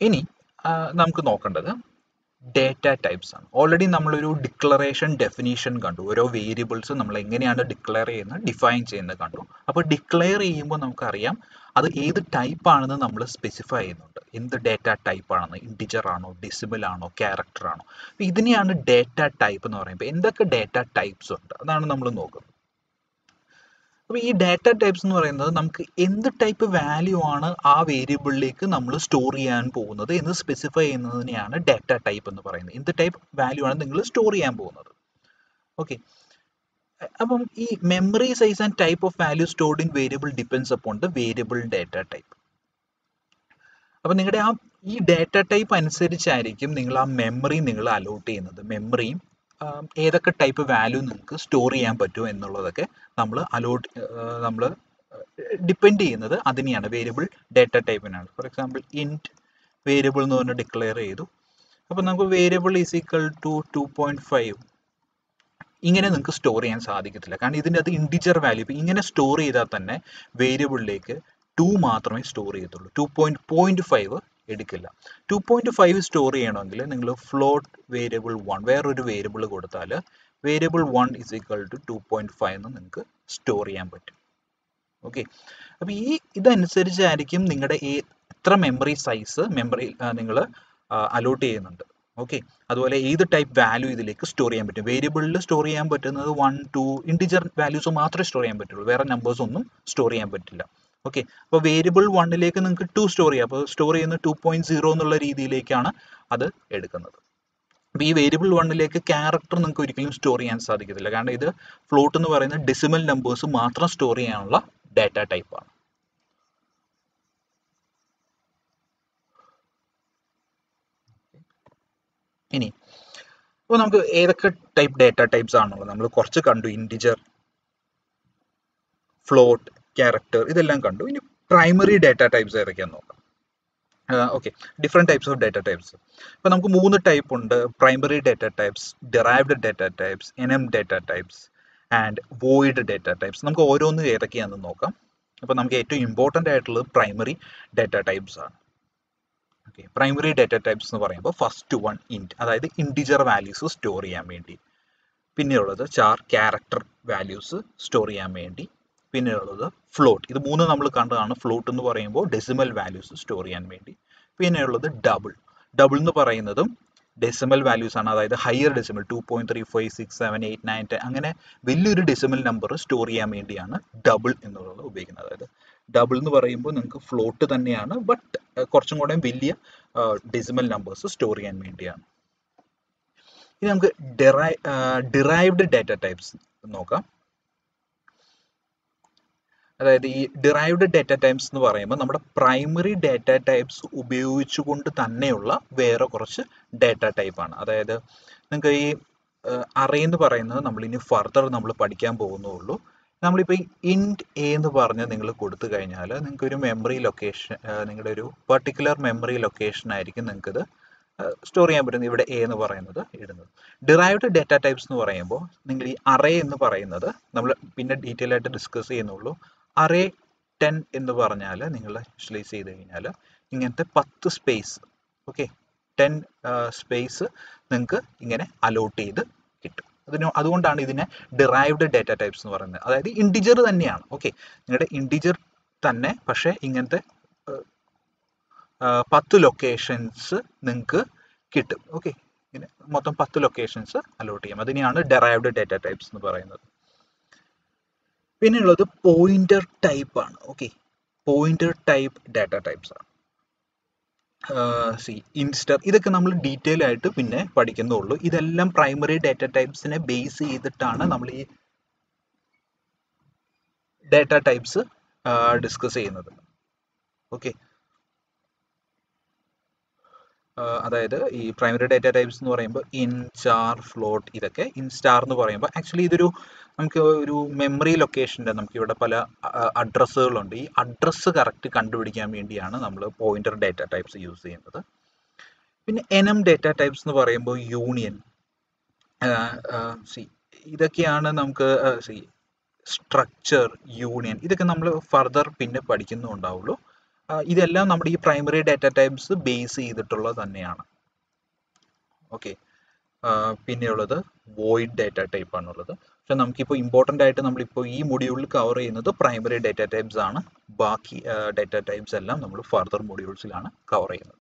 ഇനി നമുക്ക് നോക്കേണ്ടത് ഡേറ്റ ടൈപ്സ് ആണ്. ഓൾറെഡി നമ്മളൊരു ഡിക്ലറേഷൻ ഡെഫിനീഷൻ കണ്ടു. ഓരോ വേരിയബിൾസ് നമ്മൾ എങ്ങനെയാണ് ഡിക്ലെയർ ചെയ്യുന്നത് ഡിഫൈൻ ചെയ്യുന്നത് കണ്ടു. അപ്പോൾ ഡിക്ലെയർ ചെയ്യുമ്പോൾ നമുക്കറിയാം അത് ഏത് ടൈപ്പ് ആണെന്ന് നമ്മൾ സ്പെസിഫൈ ചെയ്യുന്നുണ്ട്. എന്ത് ഡേറ്റ ടൈപ്പ് ആണെന്ന്. ഇന്റിജർ ആണോ ഡെസിമൽ ആണോ ക്യാരക്ടർ ആണോ. ഇതിനെയാണ് ഡേറ്റ ടൈപ്പ് എന്ന് പറയുമ്പോൾ എന്തൊക്കെ ഡേറ്റ ടൈപ്സ് ഉണ്ട്? അതാണ് നമ്മൾ നോക്കുന്നത്. അപ്പോൾ ഈ ഡാറ്റ ടൈപ്സ് എന്ന് പറയുന്നത് നമുക്ക് എന്ത് ടൈപ്പ് വാല്യൂ ആണ് ആ വേരിയബിളിലേക്ക് നമ്മൾ സ്റ്റോർ ചെയ്യാൻ പോകുന്നത് എന്ന് സ്പെസിഫൈ ചെയ്യുന്നതിനെയാണ് ഡാറ്റ ടൈപ്പ് എന്ന് പറയുന്നത്. എന്ത് ടൈപ്പ് വാല്യൂ ആണ് നിങ്ങൾ സ്റ്റോർ ചെയ്യാൻ പോകുന്നത്? ഓക്കെ അപ്പം ഈ memory size and type of value stored in variable depends upon the variable data type അപ്പം നിങ്ങളുടെ ആ ഈ ഡാറ്റ ടൈപ്പ് അനുസരിച്ചായിരിക്കും നിങ്ങൾ ആ മെമ്മറി നിങ്ങൾ അലോട്ട് ചെയ്യുന്നത്. മെമ്മറിയും ഏതൊക്കെ ടൈപ്പ് വാല്യൂ നമുക്ക് സ്റ്റോർ ചെയ്യാൻ പറ്റുമോ എന്നുള്ളതൊക്കെ നമ്മൾ അലോട്ട് നമ്മൾ ഡിപ്പെൻഡ് ചെയ്യുന്നത് അതിനെയാണ്. വേരിയബിൾ ഡേറ്റ ടൈപ്പിനാണ് ഫോർ എക്സാമ്പിൾ ഇന്റ് വേരിയബിൾ എന്ന് പറഞ്ഞ് ഡിക്ലെയർ ചെയ്തു. അപ്പോൾ നമുക്ക് variable is equal to two point five ഇങ്ങനെ നിങ്ങൾക്ക് സ്റ്റോർ ചെയ്യാൻ സാധിക്കത്തില്ല. കാരണം ഇതിന്റെ അത് ഇൻഡിജർ വാല്യൂ ഇപ്പം ഇങ്ങനെ സ്റ്റോർ ചെയ്താൽ തന്നെ വേരിയബിളിലേക്ക് ടു മാത്രമേ സ്റ്റോർ ചെയ്യത്തുള്ളൂ. ടു പോയിന്റ് പോയിന്റ് ഫൈവ് എടുക്കില്ല. ടു പോയിന്റ് ഫൈവ് സ്റ്റോർ ചെയ്യണമെങ്കിൽ നിങ്ങൾ ഫ്ലോട്ട് വേരിയബിൾ വൺ വേറൊരു വേരിയബിൾ കൊടുത്താൽ variable one is equal to two point five എന്ന് നിങ്ങൾക്ക് സ്റ്റോർ ചെയ്യാൻ പറ്റും. ഓക്കെ അപ്പോൾ ഈ ഇതനുസരിച്ചായിരിക്കും നിങ്ങളുടെ ഈ എത്ര മെമ്മറി സൈസ് മെമ്മറി നിങ്ങൾ അലോട്ട് ചെയ്യുന്നുണ്ട്. ഓക്കെ അതുപോലെ ഏത് ടൈപ്പ് വാല്യൂ ഇതിലേക്ക് സ്റ്റോർ ചെയ്യാൻ പറ്റും. വേരിയബിളിൽ സ്റ്റോർ ചെയ്യാൻ പറ്റുന്നത് വൺ ടു ഇൻഡിജർ വാല്യൂസ് മാത്രമേ സ്റ്റോർ ചെയ്യാൻ പറ്റുള്ളൂ. വേറെ നമ്പേഴ്സ് ഒന്നും സ്റ്റോർ ചെയ്യാൻ പറ്റില്ല. ഓക്കെ അപ്പോൾ വേരിയബിൾ വണ്ണിലേക്ക് നിങ്ങൾക്ക് ടു സ്റ്റോർ ചെയ്യാം. അപ്പോൾ സ്റ്റോർ ചെയ്യുന്ന ടു പോയിന്റ് സീറോ എന്നുള്ള രീതിയിലേക്കാണ് അത് എടുക്കുന്നത്. അപ്പോൾ ഈ വേരിയബിൾ വണ്ണിലേക്ക് ക്യാരക്ടർ നിങ്ങൾക്ക് ഒരിക്കലും സ്റ്റോർ ചെയ്യാൻ സാധിക്കത്തില്ല. കാരണം ഇത് ഫ്ലോട്ട് എന്ന് പറയുന്ന ഡെസിമൽ നമ്പേഴ്സ് മാത്രം സ്റ്റോർ ചെയ്യാനുള്ള ഡാറ്റ ടൈപ്പാണ് ഇനി അപ്പോൾ നമുക്ക് ഏതൊക്കെ ടൈപ്പ് ഡാറ്റ ടൈപ്സ് ആണുള്ളത്? നമ്മൾ കുറച്ച് കണ്ടു. ഇൻഡിജർ ഫ്ലോട്ട് ക്യാരക്ടർ ഇതെല്ലാം കണ്ടു. ഇനി പ്രൈമറി ഡാറ്റ ടൈപ്സ് ഏതൊക്കെയാന്ന് നോക്കാം. Okay different types of data types ഇപ്പോൾ നമുക്ക് മൂന്ന് ടൈപ്പ് ഉണ്ട്. Primary data types derived data types enum data types and void data types നമുക്ക് ഓരോന്നും ഏതൊക്കെയാണെന്ന് നോക്കാം. അപ്പോൾ നമുക്ക് ഏറ്റവും ഇമ്പോർട്ടന്റ് ആയിട്ടുള്ളത് പ്രൈമറി ഡാറ്റ ടൈപ്സ് ആണ്. ഓക്കെ പ്രൈമറി ഡാറ്റ ടൈപ്സ് എന്ന് പറയുമ്പോൾ ഫസ്റ്റ് വൺ ഇന്റ് അതായത് ഇൻഡിജർ വാല്യൂസ് സ്റ്റോർ ചെയ്യാൻ വേണ്ടി. പിന്നെയുള്ളത് ചാർ ക്യാരക്ടർ വാല്യൂസ് സ്റ്റോർ ചെയ്യാൻ വേണ്ടി. പിന്നെയുള്ളത് ഫ്ലോട്ട് ഇത് മൂന്ന് നമ്മൾ കണ്ടതാണ്. ഫ്ലോട്ട് എന്ന് പറയുമ്പോൾ ഡെസിമൽ വാല്യൂസ് സ്റ്റോർ ചെയ്യാൻ വേണ്ടി. പിന്നെ പിന്നെയുള്ളത് ഡബിൾ ഡബിൾ എന്ന് പറയുന്നതും ഡെസിമൽ വാല്യൂസ് ആണ്. അതായത് higher decimal two point three five six seven eight nine ten അങ്ങനെ വലിയൊരു ഡെസിമൽ നമ്പർ സ്റ്റോർ ചെയ്യാൻ വേണ്ടിയാണ് ഡബിൾ എന്നുള്ളത് ഉപയോഗിക്കുന്നത്. അതായത് ഡബിൾ എന്ന് പറയുമ്പോൾ നിങ്ങൾക്ക് ഫ്ലോട്ട് തന്നെയാണ് ബട്ട് കുറച്ചും കൂടെ വലിയ ഡെസിമൽ നമ്പേഴ്സ് സ്റ്റോർ ചെയ്യാൻ വേണ്ടിയാണ്. ഇനി നമുക്ക് ഡിറൈ ഡിറൈവ്ഡ് ഡാറ്റ ടൈപ്സ് നോക്കാം. അതായത് ഈ ഡിറൈവ്ഡ് ഡേറ്റ ടൈപ്സ് എന്ന് പറയുമ്പോൾ നമ്മുടെ പ്രൈമറി ഡേറ്റ ടൈപ്സ് ഉപയോഗിച്ചുകൊണ്ട് തന്നെയുള്ള വേറെ കുറച്ച് ഡാറ്റ ടൈപ്പാണ് അതായത് നിങ്ങൾക്ക് ഈ അറേ എന്ന് പറയുന്നത് നമ്മൾ ഇനി ഫർദർ നമ്മൾ പഠിക്കാൻ പോകുന്നുള്ളൂ. നമ്മളിപ്പോൾ ഈ ഇൻഡ് എ എന്ന് പറഞ്ഞ് നിങ്ങൾ കൊടുത്തു കഴിഞ്ഞാൽ നിങ്ങൾക്ക് ഒരു മെമ്മറി ലൊക്കേഷൻ നിങ്ങളുടെ ഒരു പെർട്ടിക്കുലർ മെമ്മറി ലൊക്കേഷൻ ആയിരിക്കും നിങ്ങൾക്കിത് സ്റ്റോർ ചെയ്യാൻ പറ്റുന്നത്. ഇവിടെ എ എന്ന് പറയുന്നത് ഇടുന്നത്. ഡിറൈവ്ഡ് ഡേറ്റ ടൈപ്സ് എന്ന് പറയുമ്പോൾ നിങ്ങൾ ഈ അറേ എന്ന് പറയുന്നത് നമ്മൾ പിന്നെ ഡീറ്റെയിൽ ആയിട്ട് ഡിസ്കസ് ചെയ്യുന്നുള്ളൂ. അറേ ടെൻ എന്ന് പറഞ്ഞാൽ നിങ്ങൾ വിഷ്വലൈസ് ചെയ്ത് കഴിഞ്ഞാൽ ഇങ്ങനത്തെ പത്ത് സ്പേസ് ഓക്കെ ടെൻ സ്പേസ് നിങ്ങൾക്ക് ഇങ്ങനെ അലോട്ട് ചെയ്ത് കിട്ടും. അതിന് അതുകൊണ്ടാണ് ഇതിനെ ഡിറൈവ്ഡ് ഡേറ്റ ടൈപ്സ് എന്ന് പറയുന്നത്. അതായത് ഇൻഡിജർ തന്നെയാണ് ഓക്കെ നിങ്ങളുടെ ഇൻഡിജർ തന്നെ പക്ഷേ ഇങ്ങനത്തെ പത്ത് ലൊക്കേഷൻസ് നിങ്ങൾക്ക് കിട്ടും ഓക്കെ മൊത്തം പത്ത് ലൊക്കേഷൻസ് അലോട്ട് ചെയ്യാം. അതിനെയാണ് ഡെറൈവ്ഡ് ഡേറ്റ ടൈപ്സ് എന്ന് പറയുന്നത്. പിന്നെയുള്ളത് പോയിന്റർ ടൈപ്പ് ആണ്. Okay pointer type data types ആണ്. സി ഇൻസ്റ്റർ ഇതൊക്കെ നമ്മൾ ഡീറ്റെയിൽ ആയിട്ട് പിന്നെ പഠിക്കുന്നുള്ളൂ. ഇതെല്ലാം പ്രൈമറി ഡാറ്റ ടൈപ്സിനെ ബേസ് ചെയ്തിട്ടാണ് നമ്മൾ ഈ ഡാറ്റ ടൈപ്സ് ഡിസ്കസ് ചെയ്യുന്നത്. ഓക്കെ അതായത് ഈ പ്രൈമറി ഡാറ്റ ടൈപ്സ് എന്ന് പറയുമ്പോൾ ഇൻ ചാർ ഫ്ലോട്ട് ഇതൊക്കെ ഇൻ സ്റ്റാർ എന്ന് പറയുമ്പോൾ ആക്ച്വലി ഇതൊരു നമുക്ക് ഒരു മെമ്മറി ലൊക്കേഷന്റെ നമുക്ക് ഇവിടെ പല അഡ്രസ്സുകളുണ്ട് ഈ അഡ്രസ്സ് കറക്റ്റ് കണ്ടുപിടിക്കാൻ വേണ്ടിയാണ് നമ്മൾ പോയിന്റർ ഡാറ്റ ടൈപ്സ് യൂസ് ചെയ്യുന്നത്. പിന്നെ എൻ എം ഡാറ്റ ടൈപ്സ് എന്ന് പറയുമ്പോൾ യൂണിയൻ സി ഇതൊക്കെയാണ് നമുക്ക് സി സ്ട്രക്ചർ യൂണിയൻ ഇതൊക്കെ നമ്മൾ ഫർദർ പിന്നെ പഠിക്കുന്നുണ്ടാവുള്ളൂ. ഇതെല്ലാം നമ്മുടെ ഈ പ്രൈമറി ഡാറ്റ ടൈപ്സ് ബേസ് ചെയ്തിട്ടുള്ളത് തന്നെയാണ്. ഓക്കെ പിന്നെയുള്ളത് വോയിഡ് ഡാറ്റ ടൈപ്പ് ആണുള്ളത്. പക്ഷെ നമുക്കിപ്പോൾ ഇമ്പോർട്ടന്റ് ആയിട്ട് നമ്മളിപ്പോൾ ഈ മൊഡ്യൂളിൽ കവർ ചെയ്യുന്നത് പ്രൈമറി ഡാറ്റ ടൈപ്സ് ആണ്. ബാക്കി ഡാറ്റ ടൈപ്സ് എല്ലാം നമ്മൾ ഫർദർ മൊഡ്യൂൾസിലാണ് കവർ ചെയ്യുന്നത്.